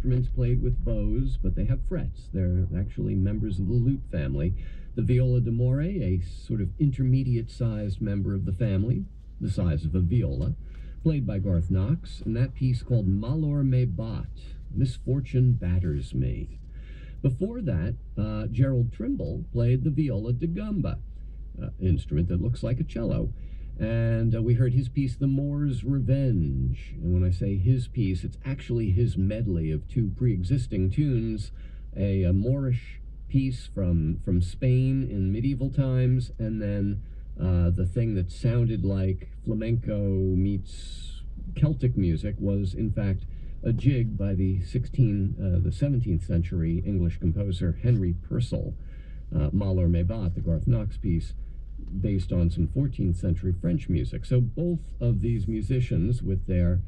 instruments played with bows, but they have frets. They're actually members of the lute family. The viola d'amore, a sort of intermediate-sized member of the family, the size of a viola, played by Garth Knox, and that piece called Malheur me bat, Misfortune Batters Me. Before that, uh, Gerald Trimble played the viola da gamba, uh, instrument that looks like a cello. And uh, we heard his piece, The Moor's Revenge. And when I say his piece, it's actually his medley of two pre existing tunes a, a Moorish piece from, from Spain in medieval times, and then uh, the thing that sounded like flamenco meets Celtic music was, in fact, a jig by the 16, uh, the 17th century English composer Henry Purcell, uh, Malheur me bat, the Garth Knox piece, based on some 14th century French music. So both of these musicians, with their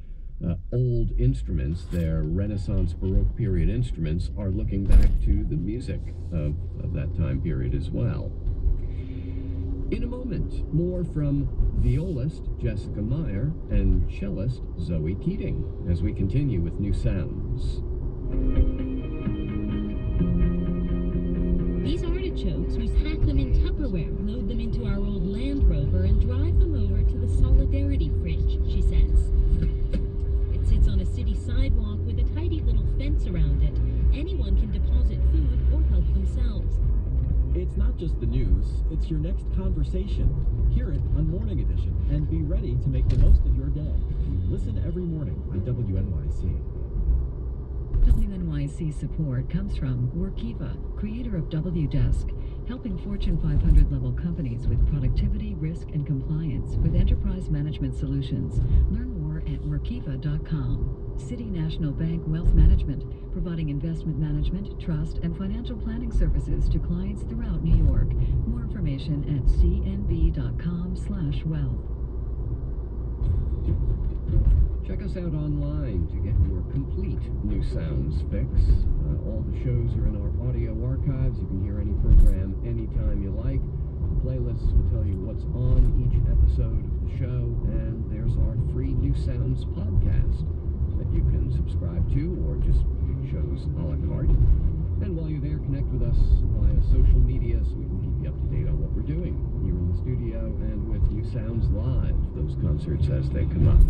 uh, old instruments, their Renaissance Baroque period instruments, are looking back to the music of, of that time period as well. In a moment, more from violist Jessica Meyer and cellist Zoe Keating as we continue with new sounds. In load them into our old Land Rover, and drive them over to the Solidarity Fridge, she says. It sits on a city sidewalk with a tidy little fence around it. Anyone can deposit food or help themselves. It's not just the news, it's your next conversation. Hear it on Morning Edition and be ready to make the most of your day. Listen every morning on WNYC. WNYC support comes from Workiva, creator of WDesk, helping Fortune 500 level companies with productivity, risk, and compliance with enterprise management solutions. Learn more at workiva.com. City National Bank Wealth Management, providing investment management, trust, and financial planning services to clients throughout New York. More information at cnb.com/wealth. Check us out online to get your complete New Sounds fix. Uh, all the shows are in our audio archives. You can hear any program anytime you like. The playlists will tell you what's on each episode of the show, and there's our free New Sounds podcast that you can subscribe to or just shows a la carte. And while you're there, connect with us via social media so we can keep you up to date on what we're doing here in the studio and with New Sounds Live, those concerts as they come up.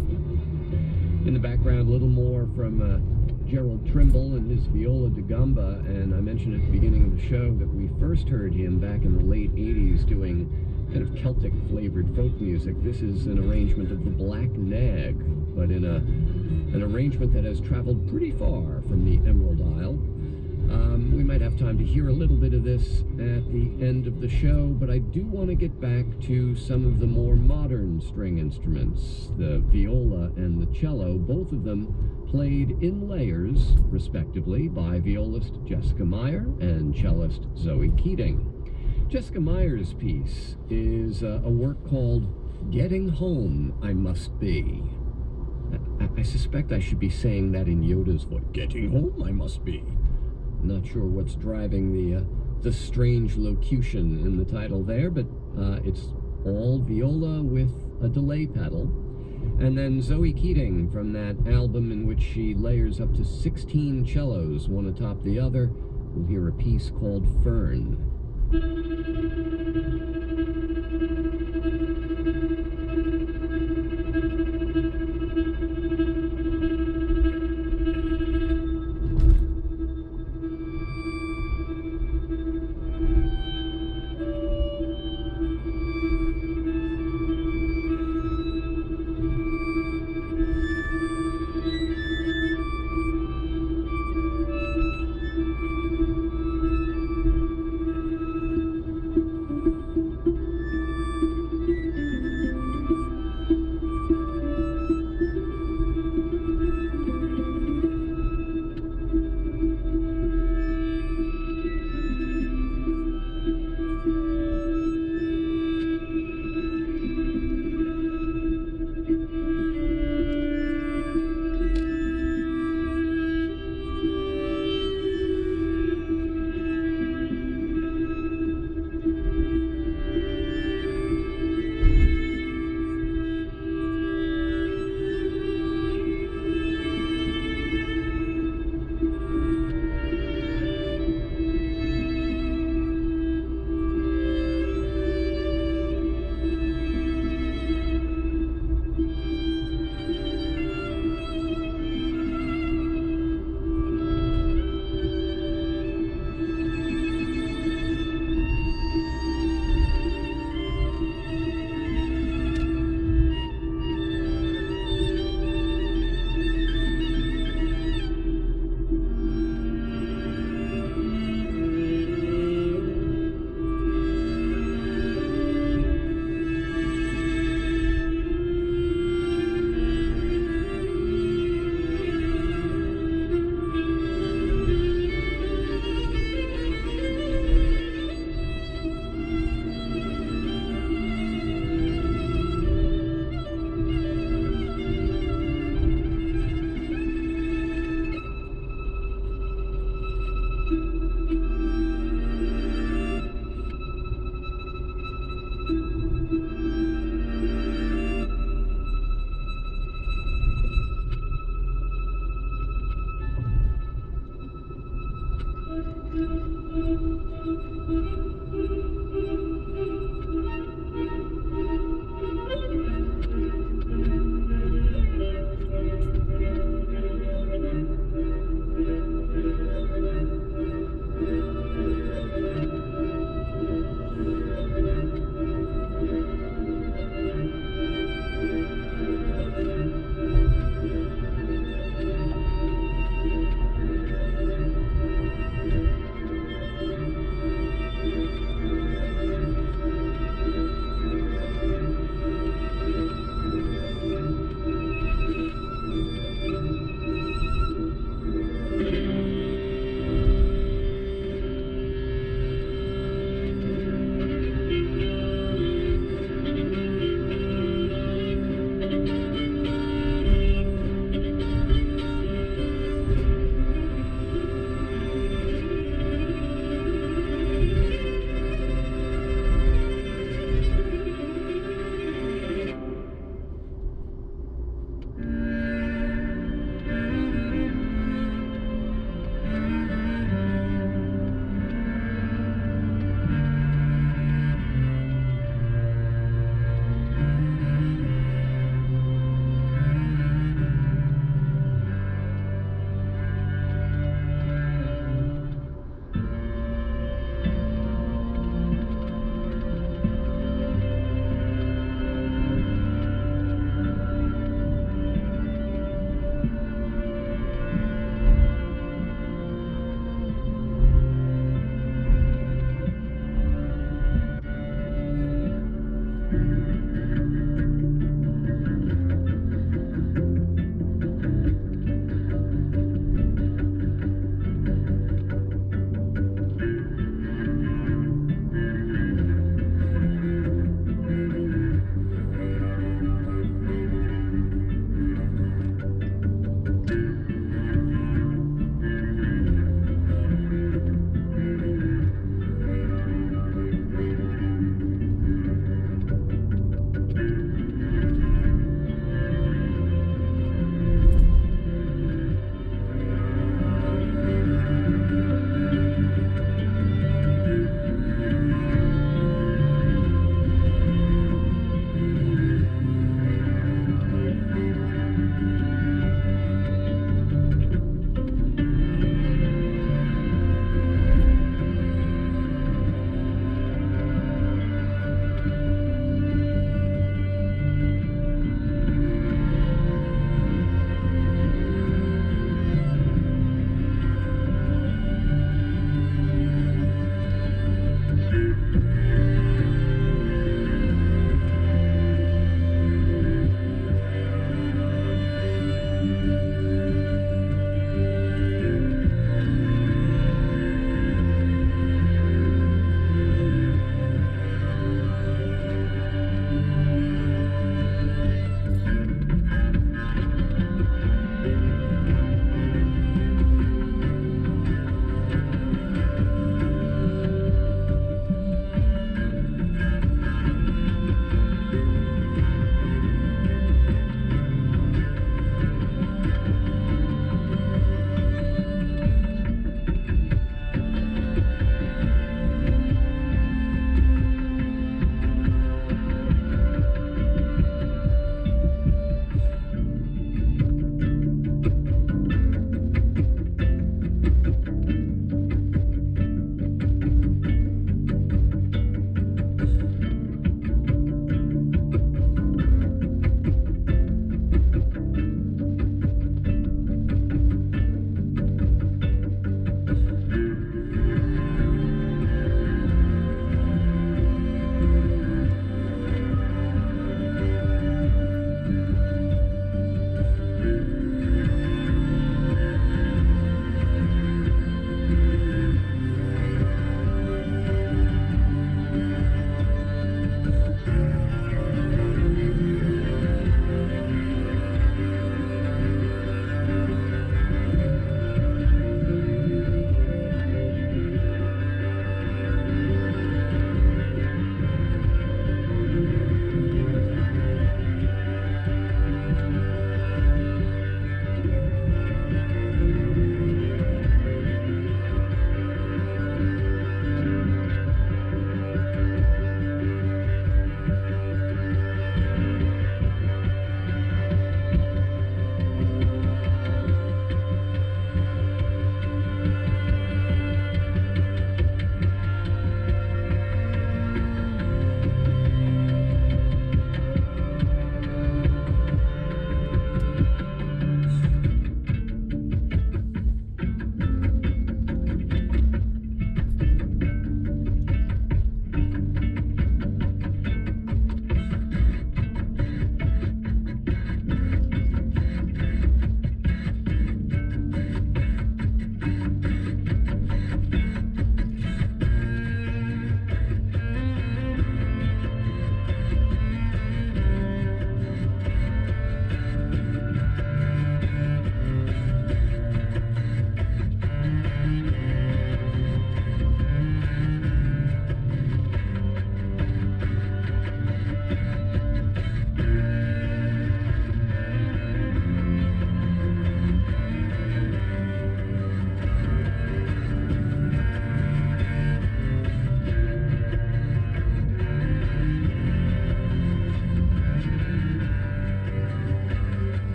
In the background, a little more from uh, Gerald Trimble and his viola da gamba, and I mentioned at the beginning of the show that we first heard him back in the late 80s doing kind of Celtic flavored folk music. This is an arrangement of the Black Nag, but in a an arrangement that has traveled pretty far from the Emerald Isle. Um, we might have time to hear a little bit of this at the end of the show, but I do want to get back to some of the more modern string instruments, the viola and the cello, both of them played in layers, respectively, by violist Jessica Meyer and cellist Zoe Keating. Jessica Meyer's piece is uh, a work called Getting Home I Must Be. I, I suspect I should be saying that in Yoda's voice. Getting home I must be. Not sure what's driving the uh, the strange locution in the title there, but uh, it's all viola with a delay pedal. And then Zoe Keating from that album in which she layers up to 16 cellos, one atop the other. We'll hear a piece called Fern.